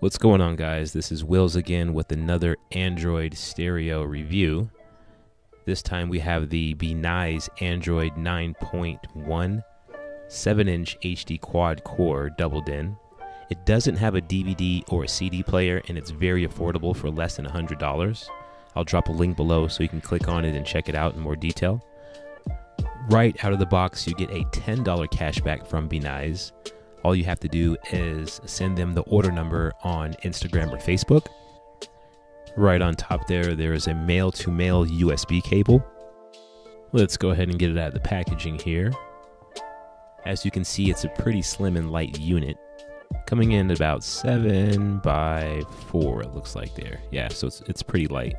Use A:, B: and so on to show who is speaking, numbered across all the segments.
A: What's going on, guys? This is Wills again with another Android stereo review. This time we have the Binize Android 9.1 7 inch HD quad core double din. It doesn't have a DVD or a CD player, and it's very affordable for less than $100. I'll drop a link below so you can click on it and check it out in more detail. Right out of the box, you get a $10 cashback from Binize all you have to do is send them the order number on Instagram or Facebook. Right on top there, there is a male to male USB cable. Let's go ahead and get it out of the packaging here. As you can see, it's a pretty slim and light unit, coming in about 7 by 4, it looks like there. Yeah, so it's, it's pretty light.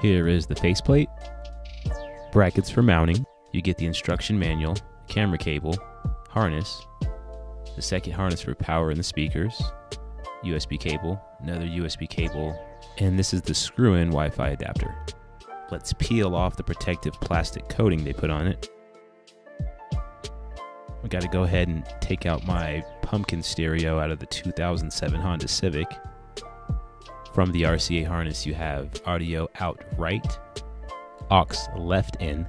A: Here is the faceplate, brackets for mounting. You get the instruction manual, camera cable, harness, the second harness for power in the speakers, USB cable, another USB cable, and this is the screw-in Wi-Fi adapter. Let's peel off the protective plastic coating they put on it. I got to go ahead and take out my pumpkin stereo out of the 2007 Honda Civic. From the RCA harness, you have audio out right, aux left in,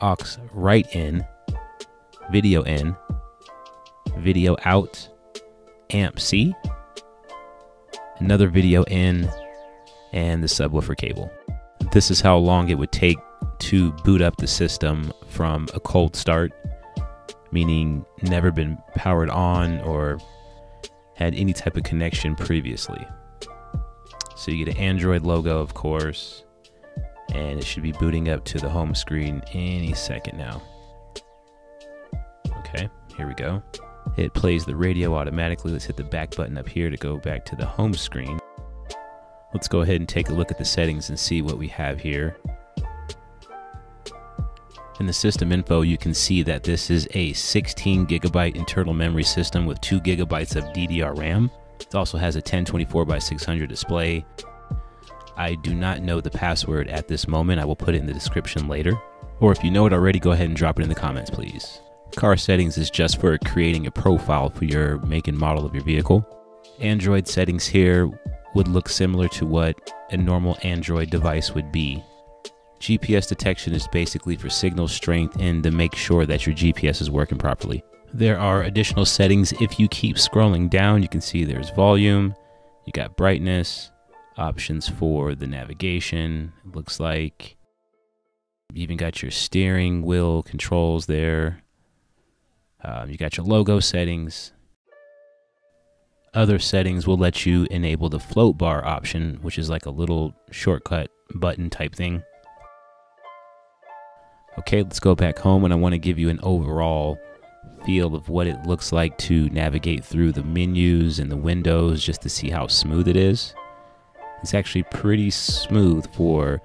A: aux right in, video in, video out, amp C, another video in, and the subwoofer cable. This is how long it would take to boot up the system from a cold start, meaning never been powered on or had any type of connection previously. So you get an Android logo, of course, and it should be booting up to the home screen any second now. Okay, here we go. It plays the radio automatically. Let's hit the back button up here to go back to the home screen. Let's go ahead and take a look at the settings and see what we have here. In the system info, you can see that this is a 16 gigabyte internal memory system with 2 gigabytes of DDR RAM. It also has a 1024 by 600 display. I do not know the password at this moment. I will put it in the description later. Or if you know it already, go ahead and drop it in the comments, please. Car settings is just for creating a profile for your make and model of your vehicle. Android settings here would look similar to what a normal Android device would be. GPS detection is basically for signal strength and to make sure that your GPS is working properly. There are additional settings. If you keep scrolling down, you can see there's volume, you got brightness, options for the navigation, looks like. You even got your steering wheel controls there, um, you got your logo settings. Other settings will let you enable the float bar option, which is like a little shortcut button type thing. Okay, let's go back home and I want to give you an overall feel of what it looks like to navigate through the menus and the windows just to see how smooth it is. It's actually pretty smooth for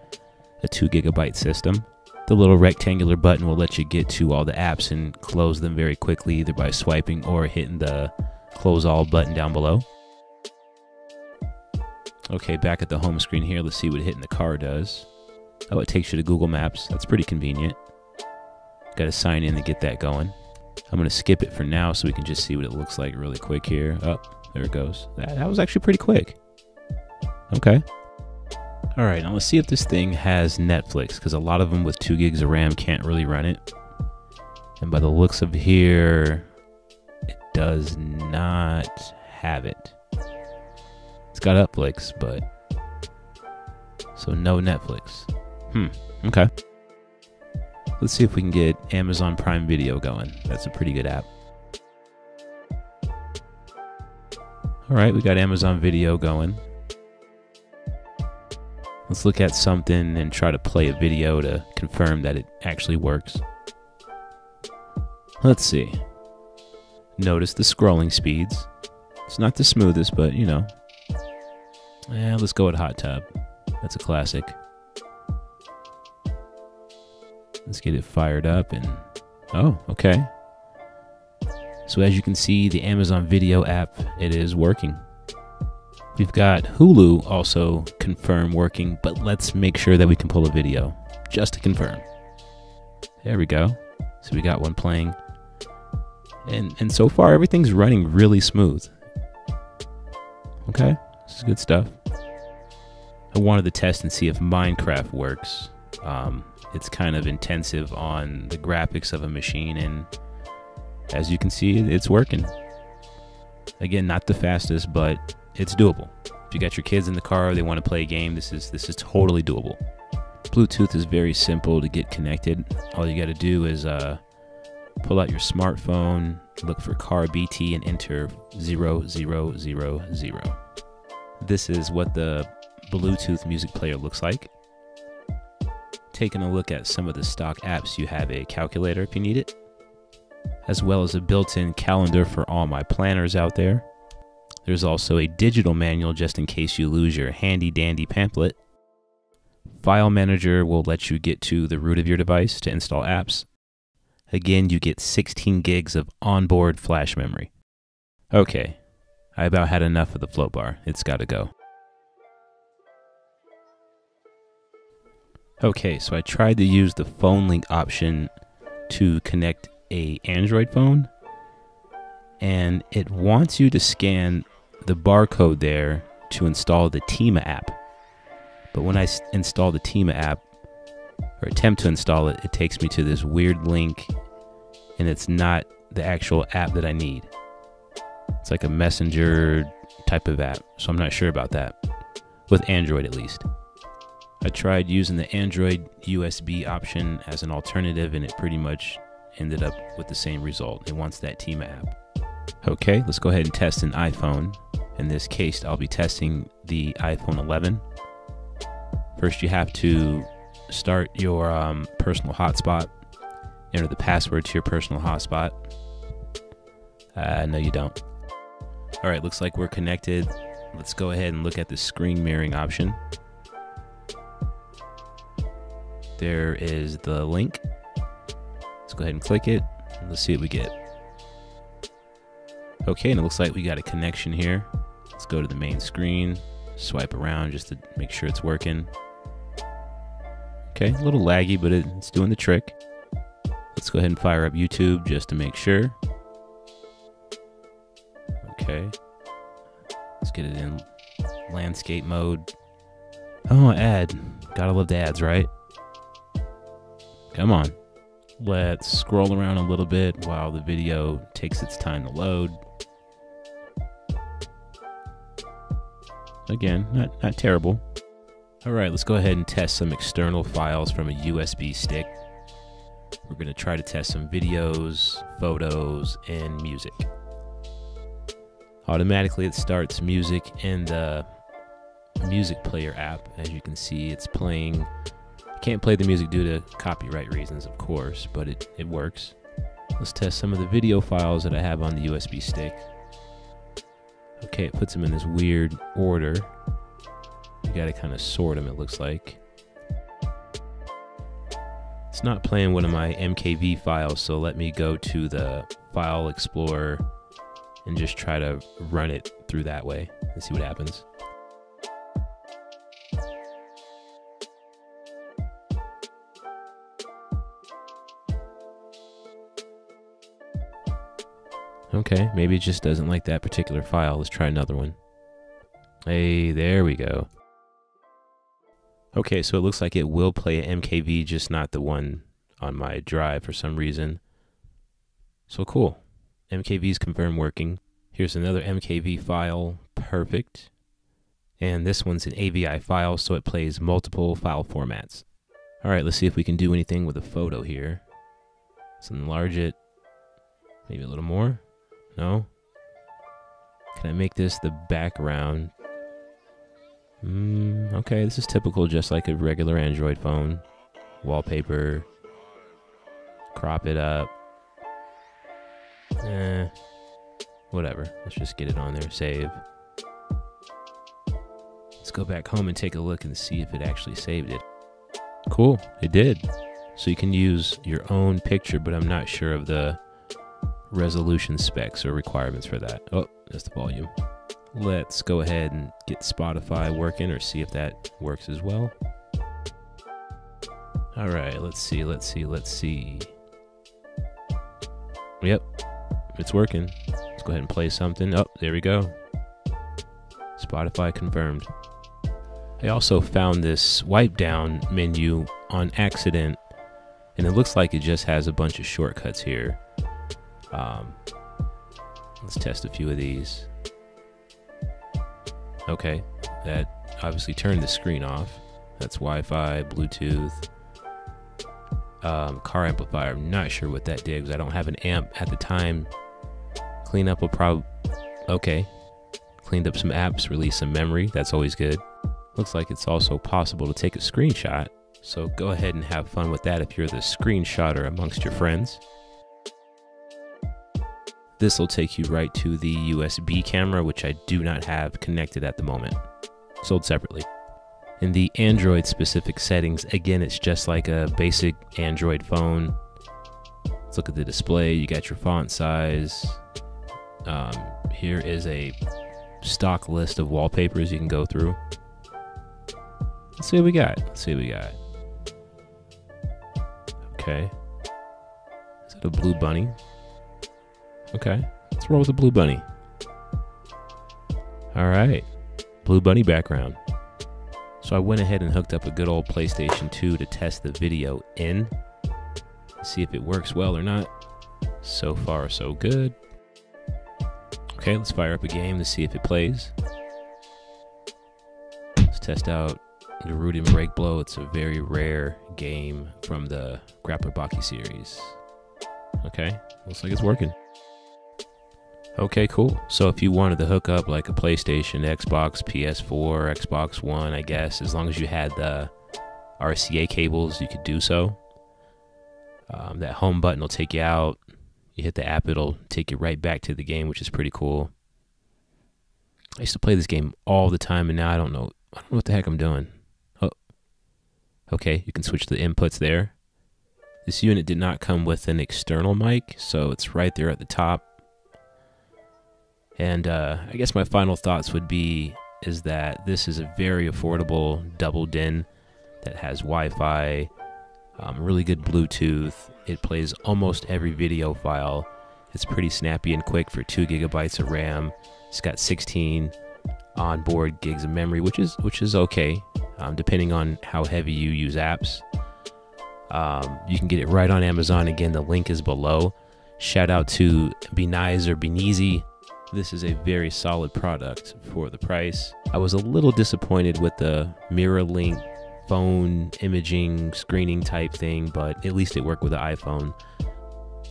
A: a 2 gigabyte system. The little rectangular button will let you get to all the apps and close them very quickly, either by swiping or hitting the close all button down below. Okay, back at the home screen here, let's see what hitting the car does. Oh, it takes you to Google Maps. That's pretty convenient. Got to sign in to get that going. I'm going to skip it for now so we can just see what it looks like really quick here. Oh, there it goes. That, that was actually pretty quick. Okay. All right, now let's see if this thing has Netflix because a lot of them with two gigs of RAM can't really run it. And by the looks of here, it does not have it. It's got Netflix, but so no Netflix. Hmm. Okay. Let's see if we can get Amazon Prime Video going. That's a pretty good app. All right, we got Amazon Video going. Let's look at something and try to play a video to confirm that it actually works. Let's see. Notice the scrolling speeds. It's not the smoothest, but you know. Yeah, let's go with Hot Tub. That's a classic. Let's get it fired up and. Oh, okay. So as you can see, the Amazon Video app, it is working. We've got Hulu also confirm working, but let's make sure that we can pull a video just to confirm. There we go. So we got one playing. And and so far everything's running really smooth. Okay, this is good stuff. I wanted to test and see if Minecraft works. Um, it's kind of intensive on the graphics of a machine, and as you can see, it's working. Again, not the fastest, but it's doable. If you got your kids in the car, they want to play a game, this is this is totally doable. Bluetooth is very simple to get connected. All you got to do is uh, pull out your smartphone, look for car BT, and enter 0000. This is what the Bluetooth music player looks like. Taking a look at some of the stock apps, you have a calculator if you need it, as well as a built in calendar for all my planners out there. There's also a digital manual just in case you lose your handy dandy pamphlet. File Manager will let you get to the root of your device to install apps. Again, you get 16 gigs of onboard flash memory. Okay, I about had enough of the float bar. It's got to go. Okay, so I tried to use the phone link option to connect a Android phone and it wants you to scan the barcode there to install the Tima app. But when I s- install the Tima app or attempt to install it, it takes me to this weird link and it's not the actual app that I need. It's like a messenger type of app, so I'm not sure about that. With Android at least. I tried using the Android USB option as an alternative and it pretty much ended up with the same result. It wants that Tima app. Okay, let's go ahead and test an iPhone. In this case, I'll be testing the iPhone 11. First, you have to start your um, personal hotspot, enter the password to your personal hotspot. Uh, no, you don't. All right, looks like we're connected. Let's go ahead and look at the screen mirroring option. There is the link. Let's go ahead and click it. And let's see what we get. Okay, and it looks like we got a connection here. Let's go to the main screen, swipe around just to make sure it's working. Okay, a little laggy, but it's doing the trick. Let's go ahead and fire up YouTube just to make sure. Okay. Let's get it in landscape mode. Oh, ad. Gotta love the ads, right? Come on. Let's scroll around a little bit while the video takes its time to load. Again, not, not terrible. All right, let's go ahead and test some external files from a USB stick. We're going to try to test some videos, photos, and music. Automatically, it starts music in the music player app. As you can see, it's playing. Can't play the music due to copyright reasons, of course, but it, it works. Let's test some of the video files that I have on the USB stick. Okay, it puts them in this weird order. You gotta kind of sort them, it looks like. It's not playing one of my MKV files, so let me go to the File Explorer and just try to run it through that way and see what happens. Okay, maybe it just doesn't like that particular file. Let's try another one. Hey, there we go. Okay, so it looks like it will play MKV, just not the one on my drive for some reason. So cool. MKV's confirmed working. Here's another MKV file. Perfect. And this one's an AVI file, so it plays multiple file formats. All right, let's see if we can do anything with a photo here. Let's enlarge it. Maybe a little more. No? Can I make this the background? Mm, okay, this is typical, just like a regular Android phone. Wallpaper. Crop it up. Eh, whatever. Let's just get it on there. Save. Let's go back home and take a look and see if it actually saved it. Cool, it did. So you can use your own picture, but I'm not sure of the resolution specs or requirements for that. Oh, that's the volume. Let's go ahead and get Spotify working or see if that works as well. All right, let's see, let's see, let's see. Yep, it's working. Let's go ahead and play something. Oh, there we go. Spotify confirmed. I also found this wipe down menu on accident, and it looks like it just has a bunch of shortcuts here. Um, let's test a few of these. Okay, that obviously turned the screen off. That's Wi Fi, Bluetooth, um, car amplifier. I'm not sure what that did because I don't have an amp at the time. Cleanup will probably. Okay. Cleaned up some apps, released some memory. That's always good. Looks like it's also possible to take a screenshot. So go ahead and have fun with that if you're the screenshotter amongst your friends. This will take you right to the USB camera, which I do not have connected at the moment. Sold separately. In the Android specific settings, again, it's just like a basic Android phone. Let's look at the display. You got your font size. Um, here is a stock list of wallpapers you can go through. Let's see what we got. Let's see what we got. Okay. Is that a blue bunny? Okay. Let's roll with the blue bunny. All right. Blue bunny background. So I went ahead and hooked up a good old PlayStation 2 to test the video in. See if it works well or not. So far, so good. Okay, let's fire up a game to see if it plays. Let's test out Garouden Break Blow. It's a very rare game from the Grappler Baki series. Okay, looks like it's working. Okay, cool. So if you wanted to hook up like a PlayStation, Xbox, PS4, Xbox One, I guess, as long as you had the RCA cables, you could do so. Um, that home button will take you out. You hit the app, it'll take you right back to the game, which is pretty cool. I used to play this game all the time, and now I don't know. I don't know what the heck I'm doing. Oh, okay. You can switch the inputs there. This unit did not come with an external mic, so it's right there at the top. And uh, I guess my final thoughts would be is that this is a very affordable double DIN that has Wi-Fi, um, really good Bluetooth. It plays almost every video file. It's pretty snappy and quick for two gigabytes of RAM. It's got 16 onboard gigs of memory, which is which is okay, um, depending on how heavy you use apps. Um, you can get it right on Amazon. Again, the link is below. Shout out to Binize or Benizi this is a very solid product for the price. I was a little disappointed with the MirrorLink phone imaging screening type thing, but at least it worked with the iPhone.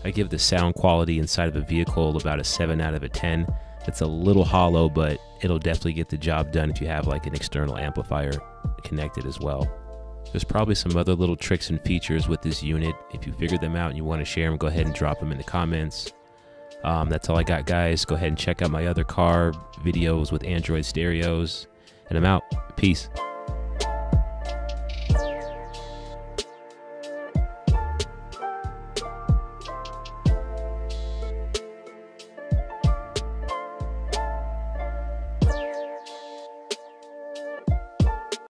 A: I give the sound quality inside of a vehicle about a 7 out of a 10. It's a little hollow, but it'll definitely get the job done if you have like an external amplifier connected as well. There's probably some other little tricks and features with this unit. If you figure them out and you want to share them, go ahead and drop them in the comments. Um, that's all I got, guys. Go ahead and check out my other car videos with Android stereos. And I'm out. Peace.